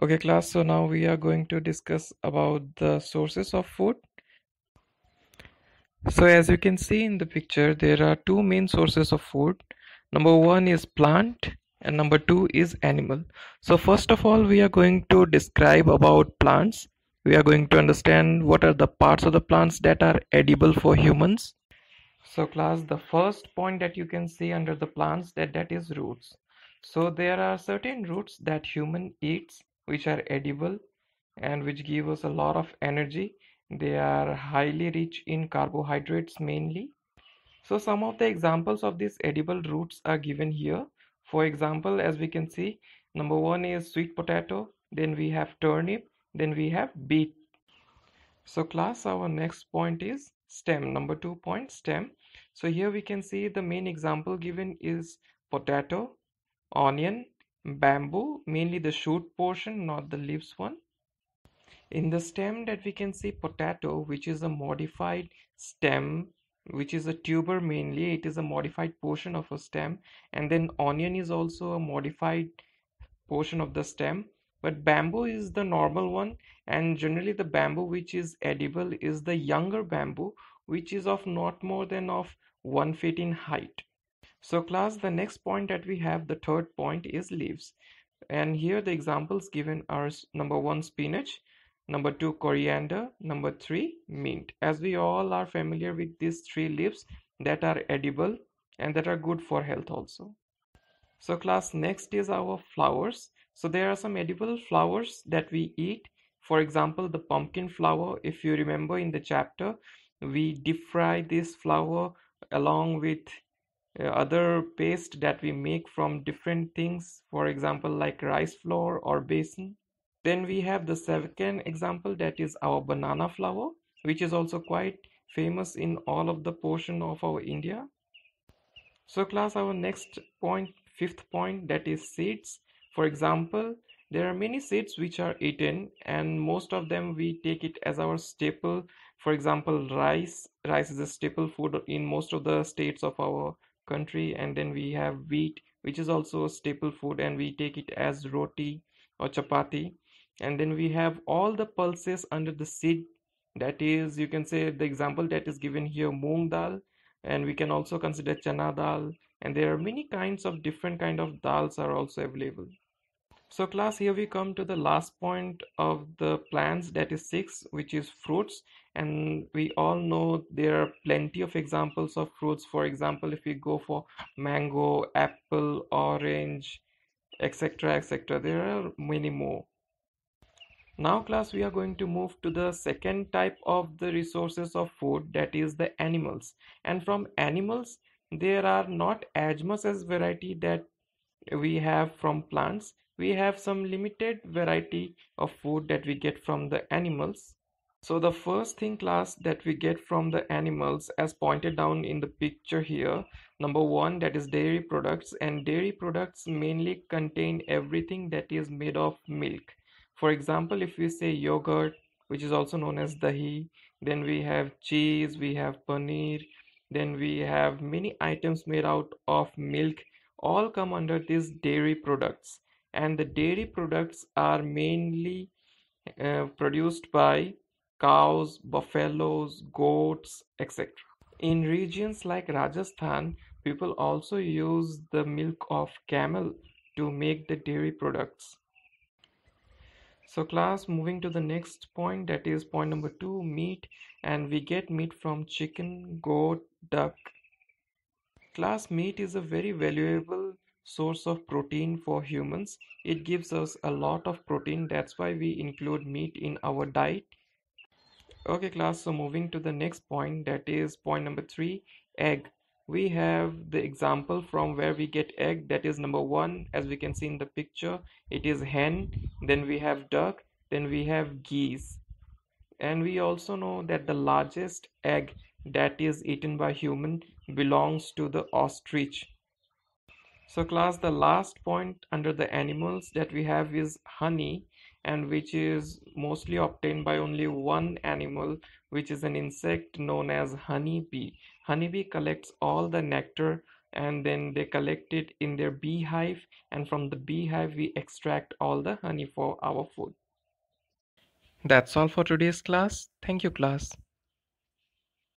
Okay class, so now we are going to discuss about the sources of food. So as you can see in the picture, there are two main sources of food. Number one is plant and number two is animal. So first of all, we are going to describe about plants. We are going to understand what are the parts of the plants that are edible for humans. So class, the first point that you can see under the plants that that is roots. So there are certain roots that human eats which are edible and which give us a lot of energy. They are highly rich in carbohydrates mainly. So some of the examples of these edible roots are given here. For example, as we can see, number one is sweet potato, then we have turnip, then we have beet. So class, our next point is stem, number two point stem. So here we can see the main example given is potato, onion, bamboo, mainly the shoot portion, not the leaves one. In the stem that we can see potato, which is a modified stem, which is a tuber mainly, it is a modified portion of a stem. And then onion is also a modified portion of the stem. But bamboo is the normal one and generally the bamboo which is edible is the younger bamboo which is of not more than of 1 feet in height. So class, the next point that we have, the third point is leaves. And here the examples given are number one, spinach, number two, coriander, number three, mint. As we all are familiar with these three leaves that are edible and that are good for health also. So class, next is our flowers. So there are some edible flowers that we eat. For example, the pumpkin flower, if you remember in the chapter, we deep fry this flower along with Uh, other paste that we make from different things for example like rice flour or besan then we have the second example that is our banana flower which is also quite famous in all of the portion of our india. So class our next point fifth point that is seeds. For example there are many seeds which are eaten and most of them we take it as our staple. For example rice rice is a staple food in most of the states of our country and then we have wheat which is also a staple food and we take it as roti or chapati. And then we have all the pulses under the seed. That is you can say the example that is given here moong dal and we can also consider chana dal. And there are many kinds of different kind of dals are also available. So class here we come to the last point of the plants that is six which is fruits and we all know there are plenty of examples of fruits. For example if we go for mango apple orange etc etc there are many more. Now class we are going to move to the second type of the resources of food that is the animals. And from animals there are not as much as variety that we have from plants. We have some limited variety of food that we get from the animals so the first thing class that we get from the animals as pointed down in the picture here number one that is dairy products. And dairy products mainly contain everything that is made of milk. For example if we say yogurt which is also known as dahi then we have cheese we have paneer then we have many items made out of milk all come under these dairy products. And the dairy products are mainly uh, produced by cows, buffaloes, goats, etc. In regions like Rajasthan, people also use the milk of camel to make the dairy products. So class moving to the next point that is point number two meat and we get meat from chicken, goat, duck. Class meat is a very valuable source of protein for humans. It gives us a lot of protein. That's why we include meat in our diet. Okay class, so moving to the next point that is point number three, egg. We have the example from where we get egg that is number one. As we can see in the picture it is hen then we have duck then we have geese. And we also know that the largest egg that is eaten by human belongs to the ostrich. So class the last point under the animals that we have is honey and which is mostly obtained by only one animal which is an insect known as honeybee honeybee collects all the nectar and then they collect it in their beehive and from the beehive we extract all the honey for our food. That's all for today's class. Thank you class.